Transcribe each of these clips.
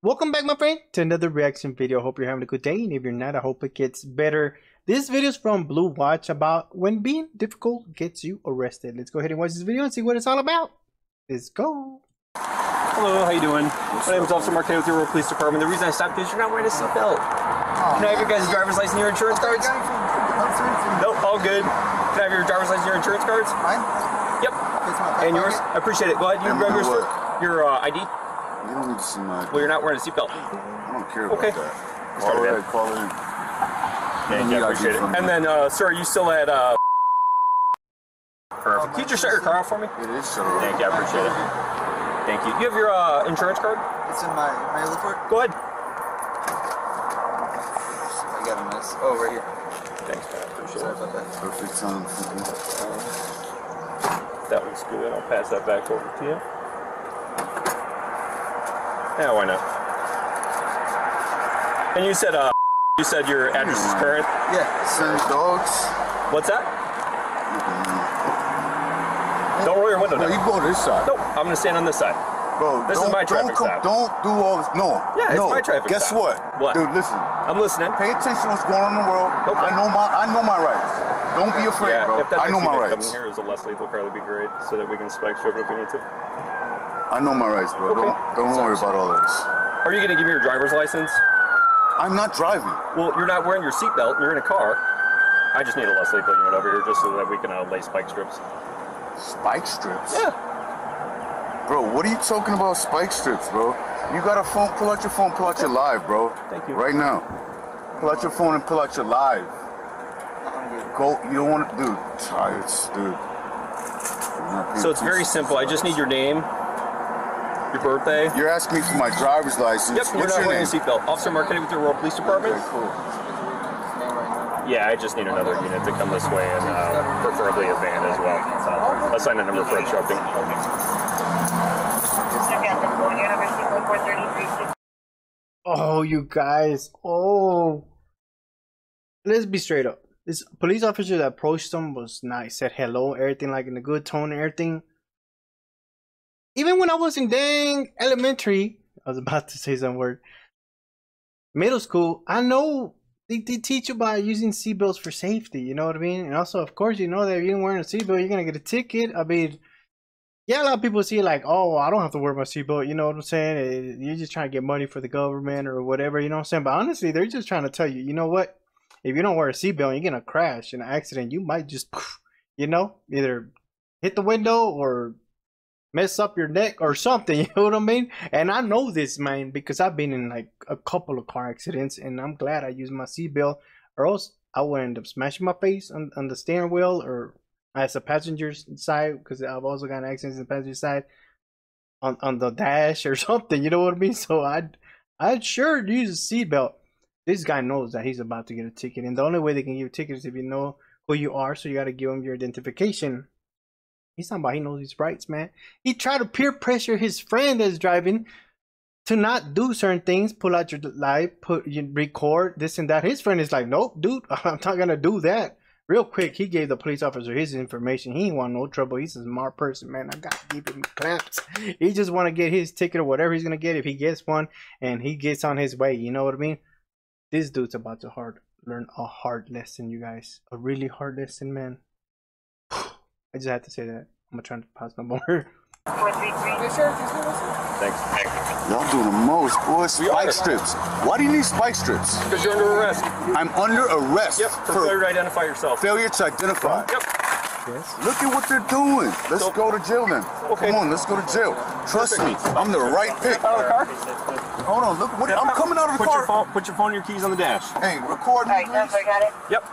Welcome back, my friend, to another reaction video. Hope you're having a good day, and if you're not, I hope it gets better. This video is from Blue Watch about when being difficult gets you arrested. Let's go ahead and watch this video and see what it's all about. Let's go. Hello, how you doing? My name is Officer Mark Kennedy with the Rural Police Department. The reason I stopped is you're not wearing a seatbelt. Can I have your guys' driver's license and your insurance cards? Nope, all good. Can I have your driver's license and your insurance cards? Mine? Yep. And yours? I appreciate it. Go ahead, you grab your, what? your uh, ID. You don't need to see my. Well, you're not wearing a seatbelt. I don't care about Okay. that. Start All it right, in. call in. Thank need you, I ID appreciate it. from And then, uh, sir, are you still at, uh... Perfect. Can you just shut your car off for me? It is shut off. Thank you, I appreciate it. Thank you. You have your uh, insurance card? It's in my my report. Go ahead. I got a mess. Oh, right here. Thanks, man. I appreciate Sorry it. about that. Perfect time. That looks good. I'll pass that back over to you. Yeah, why not? And you said, uh, you said your address is current. Yeah. Send dogs. What's that? Don't roll your window No, down. you go this side. Nope, I'm gonna stand on this side. Bro, This is don't, my don't traffic stop. Don't do all this. No. Yeah, it's my traffic Guess stop. what? What? Dude, listen. I'm listening. Pay attention to what's going on in the world. Okay. I know my I know my rights. Don't be afraid, Yeah, bro. if that I know my rights. coming here is a less lethal car, that'd be great, so that we can spike strip if we need to. I know my rights, bro. Okay. Don't don't worry about all this. Are you gonna give me your driver's license? I'm not driving. Well, you're not wearing your seatbelt. And you're in a car. I just need a less lethal unit over here just so that we can uh, lay spike strips. Spike strips. Yeah. Bro, what are you talking about spike strips, bro? You got a phone, pull out your phone, pull out your live, bro. Thank you. Right now. Pull out your phone and pull out your live. Go, you don't want to, dude. Tired, dude. You're not paying So it's very simple. I just need your name, your birthday. You're asking me for my driver's license. Yep, you're What's not your wearing name? a seatbelt. Officer Marquetti with your Rural Police Department. Okay, cool. Yeah, I just need another unit to come this way and uh, preferably a van as well. Assign a number for obstructing. Oh, you guys. Oh. Let's be straight up. This police officer that approached him was nice, said hello, everything like in a good tone everything. Even when I was in dang elementary, I was about to say some word. Middle school, I know they, they teach you about using seatbelts for safety, you know what I mean? And also, of course, you know that if you're wearing a seatbelt, you're gonna get a ticket. I mean, yeah, a lot of people see like, oh, I don't have to wear my seatbelt. You know what I'm saying? You're just trying to get money for the government or whatever. You know what I'm saying? But honestly, they're just trying to tell you, you know what? If you don't wear a seatbelt, you're gonna crash in an accident. You might just, you know, either hit the window or mess up your neck or something. You know what I mean? And I know this, man, because I've been in like a couple of car accidents, and I'm glad I used my seatbelt, or else I would end up smashing my face on, on the steering wheel or as a passenger's side because I've also got accidents in the passenger side on, on the dash or something. You know what I mean? So I'd I'd sure use a seatbelt. This guy knows that he's about to get a ticket, and the only way they can give tickets is if you know who you are. So you got to give him your identification. He's talking about he knows his rights, man. He tried to peer pressure his friend that's driving to not do certain things. Pull out your live, put record this and that. His friend is like, "Nope, dude, I'm not gonna do that." Real quick, he gave the police officer his information. He want no trouble. He's a smart person, man. I gotta give him claps. He just want to get his ticket or whatever he's gonna get. If he gets one and he gets on his way, you know what I mean? This dude's about to hard learn a hard lesson, you guys. A really hard lesson, man. I just had to say that. I'm gonna try to pass no more. Thanks. Y'all do the most, boy. We Spike strips. Why do you need spike strips? Because you're under arrest. I'm under arrest Yep, for for failure to identify yourself. failure to identify. Yep. Yes. Look at what they're doing. Let's So- go to jail then. Okay. Come on, let's go to jail. Trust me, I'm the right pick. Out of the car. Hold on, look. What, I'm coming out of the put car. Your phone, put your phone and your keys on the dash. Hey, record me, Alright, please. I got it. Yep.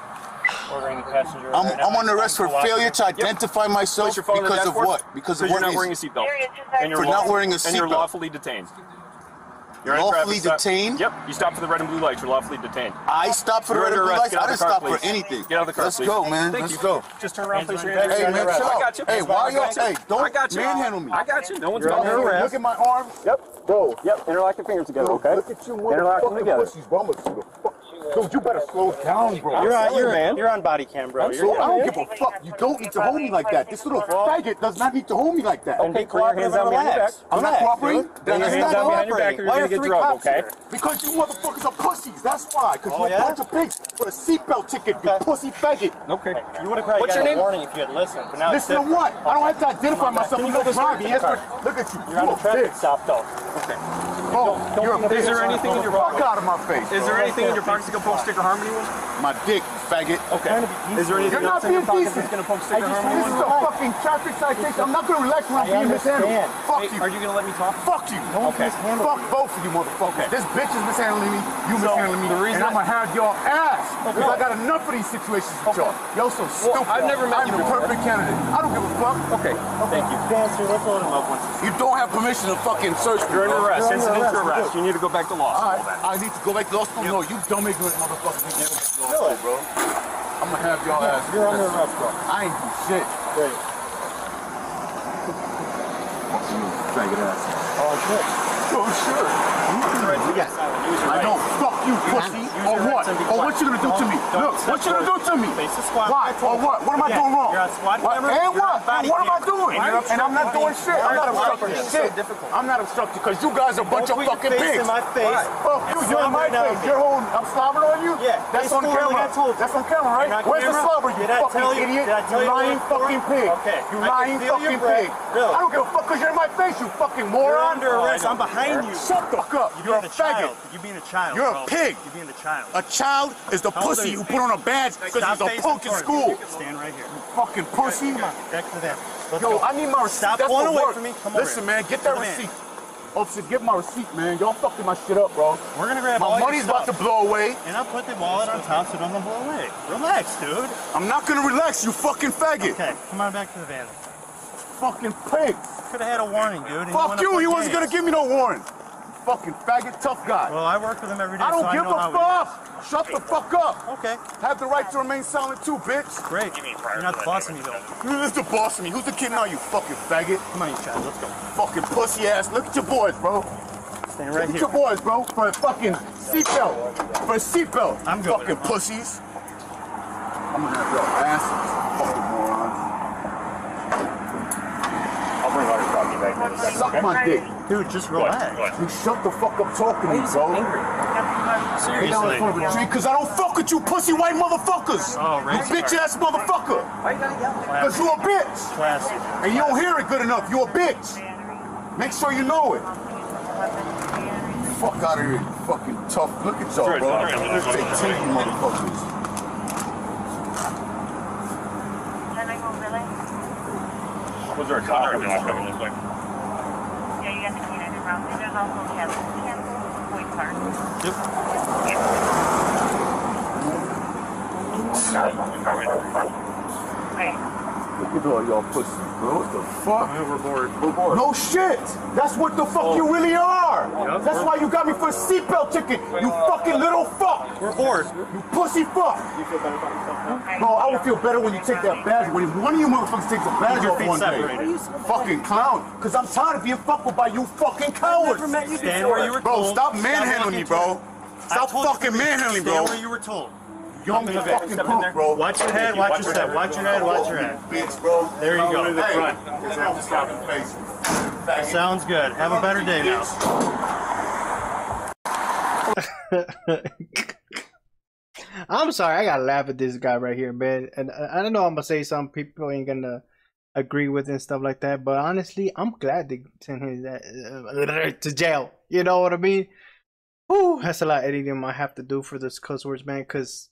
Ordering a passenger. I'm, I'm under arrest for failure to identify myself Place your phone on because of what? Because of you're not is- wearing a seatbelt. Here it is, just And you're For not wearing a seatbelt. And you're lawfully detained. You're Lawfully traffic stop. detained? Yep. You stopped for the red and blue lights. You're lawfully detained. I stopped for the You're red and blue lights. I didn't stop for anything. Get out of the car, Let's please. go, man. Thank Let's you. go. Just turn around, place your hands. Hey, man, chill out. I got you. Hey, why I y'all? Hey, don't I got you. manhandle me. I got you. No one's You're under under arrest. Look at my arm. Yep. Go. Yep. Interlock your fingers together. Okay. Look at you, Interlock them motherfucking together. pussies. bro. I'm gonna shoot the fuck Dude, you better slow down, bro. You're on, you're, man. you're on body cam, bro. So You're I don't give a fuck. You don't need to hold me like that. This little faggot does not need to hold me like that. And Okay, put your hands down behind your back. I'm not cooperating. Bring your hands not down behind your back or you're gonna get three drugged, okay? here? Because you motherfuckers are pussies. That's why. Because Oh, you're yeah? a bunch of pigs with a seatbelt ticket, you pussy faggot. Okay. You would have probably What's got your a name? warning if you had listened. But now Listen to different. what? I don't have to identify myself. You you know this driving. The Answer. Look at you. You're on You're a traffic stop, though. Bro, you're a bitch. Is there anything in your Fuck pocket? out of my face. Is there anything in your pocket to go poke sticker harmony with? My dick, faggot. Okay. Is there anything You're not else in your being pocket decent. that's gonna poke sticker This is with? a fucking traffic citation. I'm not gonna relax when I'm I mishandled. understand. Fuck Hey, you. are you gonna let me talk? Fuck you. Okay. Fuck both of you motherfuckers. This bitch is mishandling me. You So, mishandling me. the reason and I'm gonna have y'all ass. Because I got enough of these situations with y'all. Y'all so stupid. I've never met I'm you the before. perfect candidate. I don't give a fuck. Okay. Thank you. Dancer, let's load him up once. You don't have permission to fucking search me. You're under bro. arrest. You're under Incident to arrest. arrest. You need to go back to law school. Alright, I need to go back to law school. No, you dumb ignorant motherfuckers. You never go to law school, bro. I'm gonna have y'all ass. You're under arrest, bro. I ain't do shit. Great. Fuck you, faggot ass. Oh, shit. Oh, sure. I don't. Fuck you, pussy. Or what? Or what you gonna do to me? Look, what you gonna do to me? Face the squad. Why? Or what? What am I doing wrong? you're on squad What? camera, And you're what? And what am I doing? And I'm not doing shit. I'm not Why are you obstructing shit. I'm not obstructing because you guys are a bunch of fucking pigs. in my face. Fuck you. You're in my face. You're holding, I'm slobbering on you? Yeah, That's on camera. I told you. That's on camera, right? You're Where's the slobber, you fucking idiot? did I tell you lying fucking pig. Okay, You lying fucking pig. I don't give a fuck because you're in my face, you fucking You're moron. under arrest. I'm behind you. Shut the fuck up. You You're a being a child. faggot. You're being a child. You're a pig. You're being a child. A child is the How pussy you? who put on a badge because he's a punk in school. You stand right here. Fucking pussy. Come on, back to the van. Let's Yo, go. I need my receipt. Stop That's for away work. from me. Come over Listen, here. man, get that receipt. Officer, get my receipt, man. Y'all fucking my shit up, bro. We're gonna grab My all money's about to blow away. And I'll put the wallet on top so it doesn't blow away. Relax, dude. I'm not gonna relax, you fucking faggot. Okay, come on back to the van. Fucking pig. Could have had a warning, dude. Fuck you. He wasn't gonna give me no warning. Fucking faggot tough guy. Well, I work with him every day. I don't so give I know a fuck. Shut the fuck up. Okay, Have the right to remain silent too, bitch. great. You're not the boss of me, though. Who's the boss of me? Who's the kid now, you fucking faggot? Come on, you child. Let's go. Fucking pussy ass. Look at your boys, bro. Stand right here. Look at your boys, bro. For a fucking seatbelt. For a seatbelt. I'm good with Fucking it. pussies. I'm gonna have your asses. Fucking morons. I'll bring Larry Froggy back then. Suck my dick. Dude, just relax. You shut the fuck up talking to me, bro. Get down in Seriously. front of cause I don't fuck with you pussy white motherfuckers. Oh, You really? bitch ass motherfucker. Why you gotta yell? Cause you a bitch. Classy. And you don't hear it good enough. You a bitch. Make sure you know it. Fuck out of here, you fucking tough. Look at y'all, bro. Let's take tinky motherfuckers. Can I go really? Was there a cop coming this way? Yeah, you got the United route. And there's also cancel, cancel, point card. Right. Look at all y'all pussies, bro. What the fuck? We're bored. No shit. That's what the fuck you oh. really are. That's why you got me for a seatbelt ticket. You fucking little fuck. We're bored. You pussy fuck. You feel better by yourself now. Bro, I would feel better when you take that badge. When one of you motherfuckers takes a badge off one separated. day. Fucking clown. Cause I'm tired of being fucked with by you fucking cowards. Stand where you were Bro, told. stop manhandling me, bro. I Stop you fucking to manhandling, Stand bro. where you were told. Young fucking punk, bro. Watch your head, watch your step, watch your head, watch your head. Bitch, bro. There you go. Hey, just to stop in face. Faggot. Sounds good. Have a better day now. I'm sorry, I gotta laugh at this guy right here, man. And I don't know, I'm gonna say some people ain't gonna agree with and stuff like that, but honestly, I'm glad they sent him uh, to jail. You know what I mean? Whew, that's a lot of editing I have to do for this cuss words, man. Because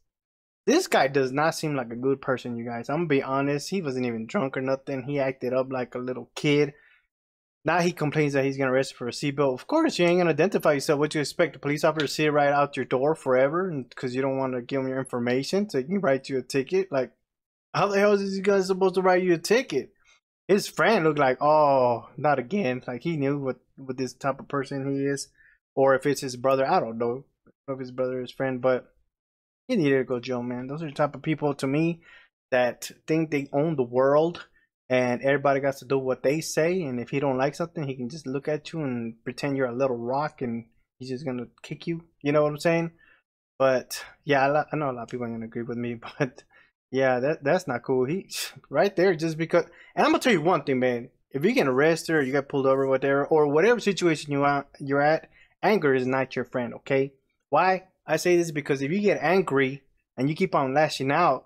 this guy does not seem like a good person, you guys. I'm gonna be honest. He wasn't even drunk or nothing. He acted up like a little kid. Now he complains that he's gonna arrest for a seatbelt. Of course, you ain't gonna identify yourself. What you expect? A police officer to sit right out your door forever, because you don't want to give him your information, so he can write you a ticket. Like, how the hell is this guy supposed to write you a ticket? His friend looked like, oh, not again. Like he knew what what this type of person he is, or if it's his brother. I don't know if his brother his friend, but he needed to go jail, man. Those are the type of people to me that think they own the world and everybody got to do what they say and if he don't like something he can just look at you and pretend you're a little rock and he's just gonna kick you you know what i'm saying But yeah, I know a lot of people aren't gonna agree with me, but yeah, that that's not cool. He right there just because. And I'm gonna tell you one thing, man. If you get arrested or you get pulled over, whatever, or whatever situation you are you're at, anger is not your friend. Okay? Why? I say this because if you get angry and you keep on lashing out,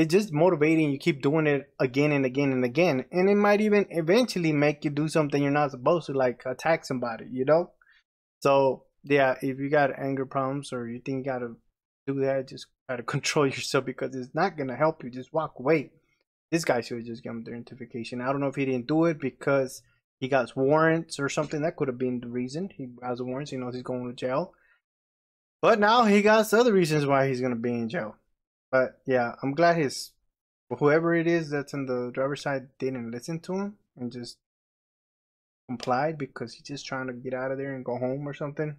it's just motivating. You keep doing it again and again and again, and it might even eventually make you do something you're not supposed to, like attack somebody. You know? So yeah, if you got anger problems or you think you gotta do that, just try to control yourself because it's not gonna help you. Just walk away. This guy should have just given the identification. I don't know if he didn't do it because he got warrants or something. That could have been the reason. He has warrants. He knows he's going to jail. But now he got other reasons why he's gonna be in jail. But yeah, I'm glad his whoever it is that's on the driver's side didn't listen to him and just complied because he's just trying to get out of there and go home or something.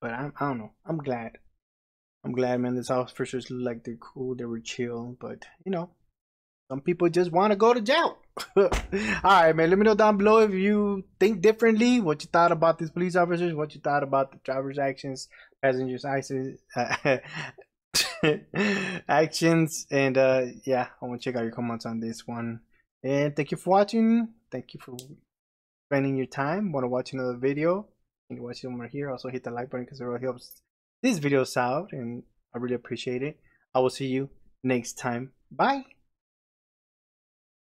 But I'm, I don't know. I'm glad. I'm glad, man. This officers look like they're cool. They were chill, but you know, some people just want to go to jail. All right, man. Let me know down below if you think differently. What you thought about these police officers. What you thought about the driver's actions, passengers' actions, actions, and uh, yeah, I want to check out your comments on this one. And thank you for watching. Thank you for spending your time. Want to watch another video? You can watch them right here. Also hit the like button because it really helps these videos out, and I really appreciate it. I will see you next time. Bye.